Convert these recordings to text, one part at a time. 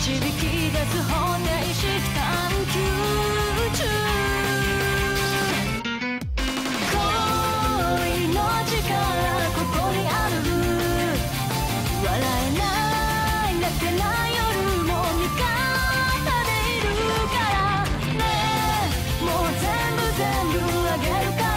き出す方程探求中恋の力ここにある笑えない泣けない夜も味方でいるからねもう全部全部あげるから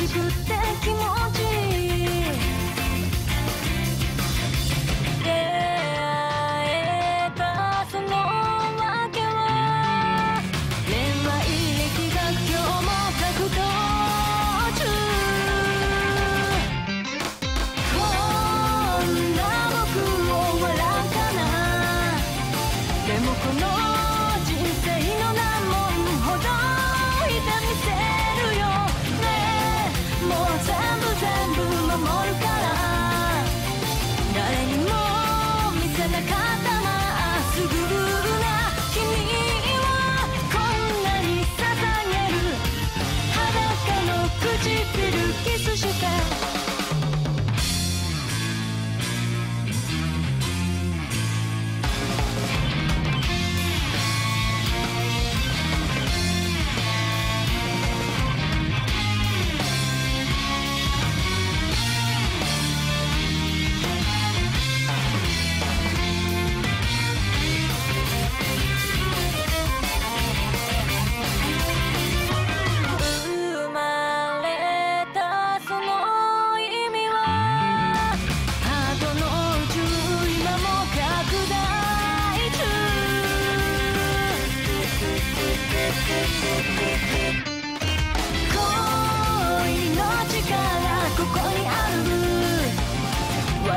しくて気持ちいい。出会えたその訳は恋愛歴が今日も格闘中こんな僕を笑うかな。でもこの that